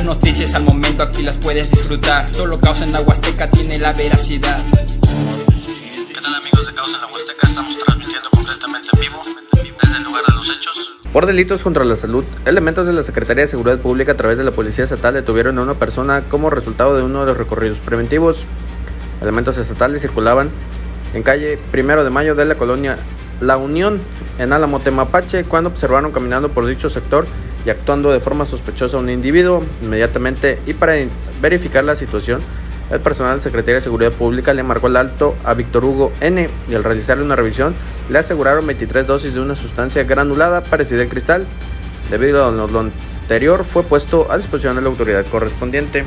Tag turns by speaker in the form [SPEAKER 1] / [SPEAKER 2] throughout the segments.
[SPEAKER 1] Las noticias al momento aquí las puedes disfrutar. Solo Causa en la Huasteca tiene la veracidad.
[SPEAKER 2] ¿Qué tal amigos de Causa en la Huasteca? Estamos transmitiendo completamente en vivo desde el lugar de los hechos.
[SPEAKER 3] Por delitos contra la salud, elementos de la Secretaría de Seguridad Pública a través de la Policía Estatal detuvieron a una persona como resultado de uno de los recorridos preventivos. Elementos estatales circulaban en calle Primero de Mayo de la colonia La Unión, en Álamo Temapache, cuando observaron caminando por dicho sector y actuando de forma sospechosa a un individuo. Inmediatamente y para verificar la situación, el personal de Secretaría de Seguridad Pública le marcó el alto a Víctor Hugo N. y al realizarle una revisión le aseguraron 23 dosis de una sustancia granulada parecida al cristal. Debido a lo anterior, fue puesto a disposición de la autoridad correspondiente.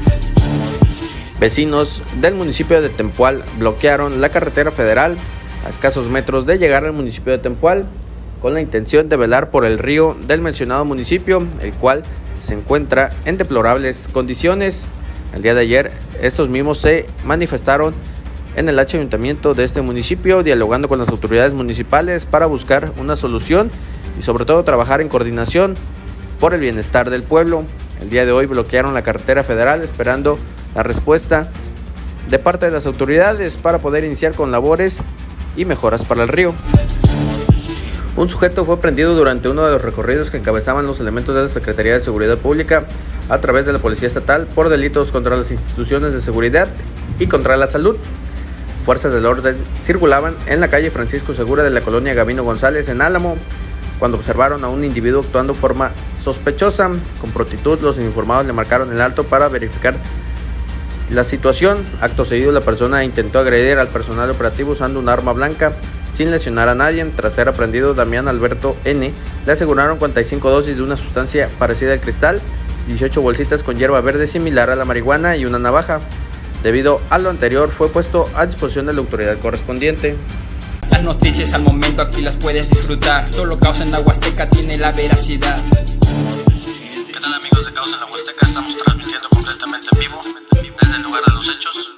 [SPEAKER 3] Vecinos del municipio de Tempual bloquearon la carretera federal a escasos metros de llegar al municipio de Tempual con la intención de velar por el río del mencionado municipio, el cual se encuentra en deplorables condiciones. El día de ayer, estos mismos se manifestaron en el ayuntamiento de este municipio, dialogando con las autoridades municipales para buscar una solución y sobre todo trabajar en coordinación por el bienestar del pueblo. El día de hoy bloquearon la carretera federal esperando la respuesta de parte de las autoridades para poder iniciar con labores y mejoras para el río. Un sujeto fue prendido durante uno de los recorridos que encabezaban los elementos de la Secretaría de Seguridad Pública a través de la Policía Estatal por delitos contra las instituciones de seguridad y contra la salud. Fuerzas del orden circulaban en la calle Francisco Segura de la colonia Gavino González en Álamo cuando observaron a un individuo actuando de forma sospechosa. Con prontitud los informados le marcaron el alto para verificar la situación. Acto seguido la persona intentó agredir al personal operativo usando un arma blanca sin lesionar a nadie. Tras ser aprendido, Damián Alberto N. le aseguraron 45 dosis de una sustancia parecida al cristal, 18 bolsitas con hierba verde similar a la marihuana y una navaja. Debido a lo anterior, fue puesto a disposición de la autoridad correspondiente.
[SPEAKER 1] Las noticias al momento aquí las puedes disfrutar. Solo Causa en la Huasteca tiene la veracidad.
[SPEAKER 2] ¿Qué tal amigos de Causa en la Huasteca? Estamos transmitiendo completamente en vivo desde el lugar de los hechos.